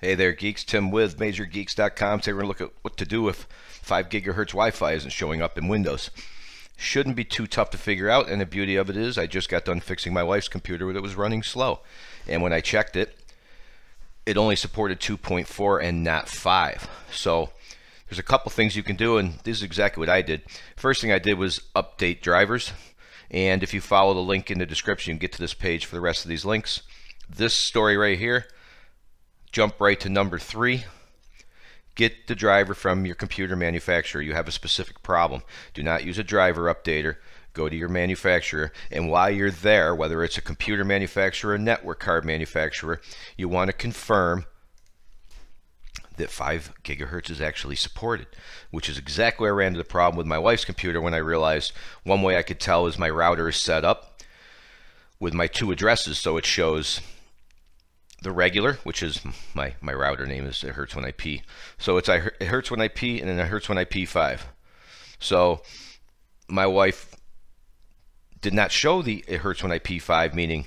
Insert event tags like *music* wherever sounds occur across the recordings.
Hey there, geeks. Tim with MajorGeeks.com. Today we're going to look at what to do if 5 gigahertz Wi-Fi isn't showing up in Windows. Shouldn't be too tough to figure out, and the beauty of it is I just got done fixing my wife's computer that was running slow. And when I checked it, it only supported 2.4 and not 5. So there's a couple things you can do, and this is exactly what I did. First thing I did was update drivers. And if you follow the link in the description, you can get to this page for the rest of these links. This story right here jump right to number three. Get the driver from your computer manufacturer. You have a specific problem. Do not use a driver updater. Go to your manufacturer, and while you're there, whether it's a computer manufacturer or network card manufacturer, you want to confirm that 5 gigahertz is actually supported, which is exactly where I ran into the problem with my wife's computer when I realized one way I could tell is my router is set up with my two addresses, so it shows the regular, which is my, my router name is it hurts when I pee. So it's I it hurts when I pee and then it hurts when I pee five. So my wife did not show the it hurts when I pee five, meaning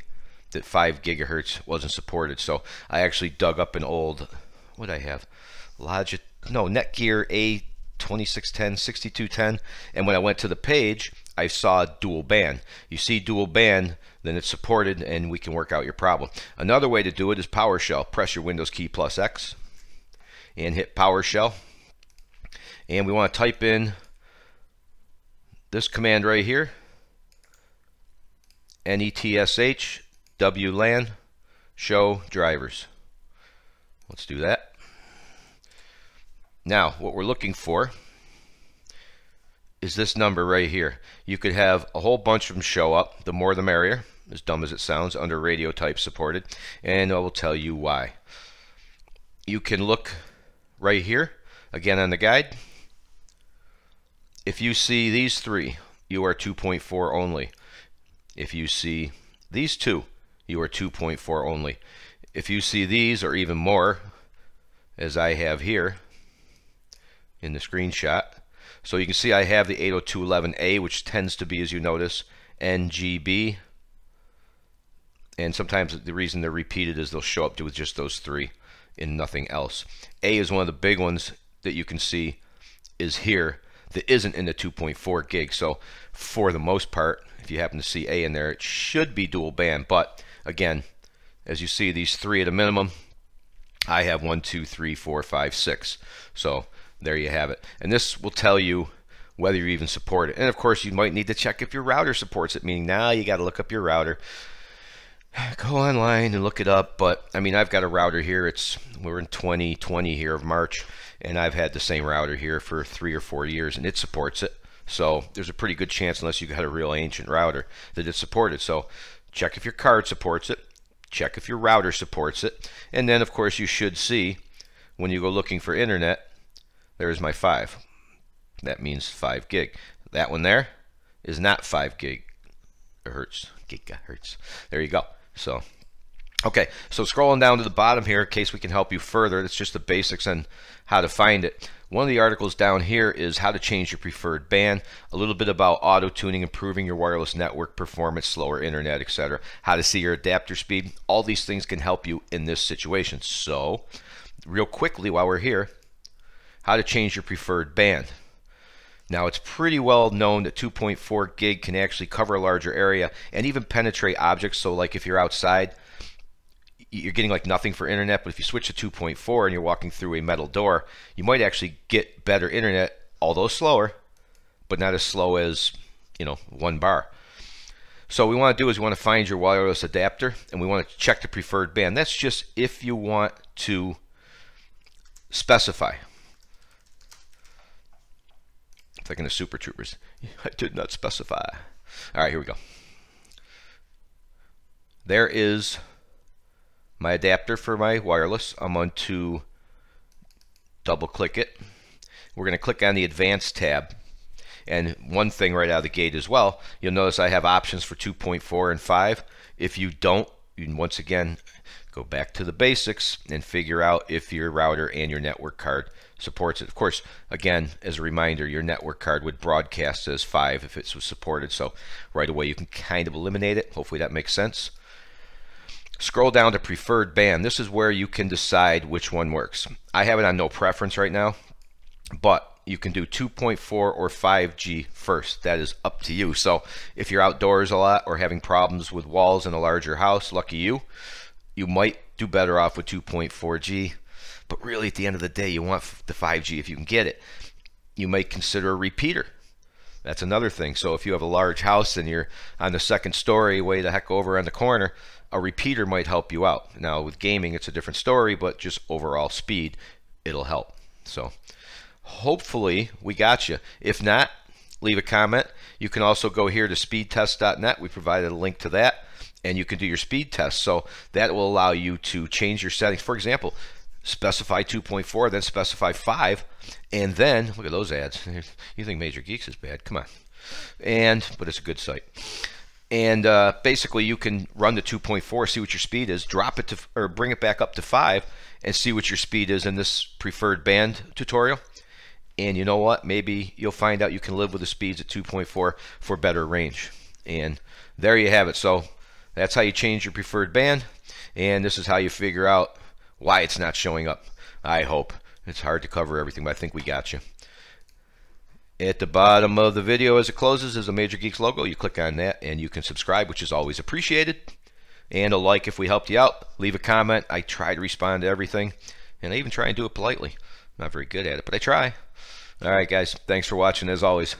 that five gigahertz wasn't supported. So I actually dug up an old what I have Logic no Netgear A 2610 6210 and when I went to the page I saw dual band. You see dual band then it's supported and we can work out your problem. Another way to do it is PowerShell. Press your Windows key plus X and hit PowerShell. And we want to type in this command right here, netsh wlan show drivers. Let's do that. Now, what we're looking for is this number right here. You could have a whole bunch of them show up. The more the merrier as dumb as it sounds, under radio type supported, and I will tell you why. You can look right here, again on the guide. If you see these three, you are 2.4 only. If you see these two, you are 2.4 only. If you see these or even more, as I have here in the screenshot, so you can see I have the 802.11a, which tends to be, as you notice, NGB and sometimes the reason they're repeated is they'll show up with just those three and nothing else. A is one of the big ones that you can see is here that isn't in the 2.4 gig. So for the most part, if you happen to see A in there, it should be dual band. But again, as you see, these three at a minimum, I have one, two, three, four, five, six. So there you have it. And this will tell you whether you even support it. And of course, you might need to check if your router supports it, meaning now you got to look up your router *sighs* go online and look it up. But I mean, I've got a router here. It's we're in 2020 here of March, and I've had the same router here for three or four years, and it supports it. So there's a pretty good chance, unless you got a real ancient router, that it's supported. So check if your card supports it. Check if your router supports it. And then, of course, you should see when you go looking for internet, there's my 5. That means 5 gig. That one there is not 5 gig hertz, gigahertz. There you go. So, okay, so scrolling down to the bottom here, in case we can help you further, it's just the basics on how to find it. One of the articles down here is how to change your preferred band, a little bit about auto tuning, improving your wireless network performance, slower internet, etc. How to see your adapter speed. All these things can help you in this situation. So, real quickly while we're here, how to change your preferred band. Now it's pretty well known that 2.4 gig can actually cover a larger area and even penetrate objects. So like if you're outside, you're getting like nothing for internet, but if you switch to 2.4 and you're walking through a metal door, you might actually get better internet, although slower, but not as slow as, you know, one bar. So what we want to do is we want to find your wireless adapter and we want to check the preferred band. That's just if you want to specify. Thinking of Super Troopers. *laughs* I did not specify. All right, here we go. There is my adapter for my wireless. I'm going to double click it. We're going to click on the advanced tab. And one thing right out of the gate as well, you'll notice I have options for 2.4 and 5. If you don't, you once again go back to the basics and figure out if your router and your network card supports it. Of course, again, as a reminder, your network card would broadcast as 5 if it was supported, so right away you can kind of eliminate it. Hopefully that makes sense. Scroll down to preferred band. This is where you can decide which one works. I have it on no preference right now, but you can do 2.4 or 5G first. That is up to you. So if you're outdoors a lot or having problems with walls in a larger house, lucky you, you might do better off with 2.4G. But really, at the end of the day, you want the 5G if you can get it. You might consider a repeater. That's another thing. So if you have a large house and you're on the second story, way the heck over on the corner, a repeater might help you out. Now with gaming, it's a different story, but just overall speed, it'll help. So hopefully we got you. If not, leave a comment. You can also go here to speedtest.net. We provided a link to that, and you can do your speed test. So that will allow you to change your settings. For example, specify 2.4, then specify 5, and then look at those ads. *laughs* You think Major Geeks is bad? Come on. And but it's a good site. And uh, basically, you can run the 2.4, see what your speed is, drop it to or bring it back up to 5, and see what your speed is in this preferred band tutorial. And you know what? Maybe you'll find out you can live with the speeds at 2.4 for better range. And there you have it. So that's how you change your preferred band. And this is how you figure out why it's not showing up. I hope. It's hard to cover everything, but I think we got you. At the bottom of the video as it closes is a Major Geeks logo. You click on that and you can subscribe, which is always appreciated. And a like if we helped you out. Leave a comment. I try to respond to everything. And I even try and do it politely. I'm not very good at it, but I try. All right, guys. Thanks for watching as always.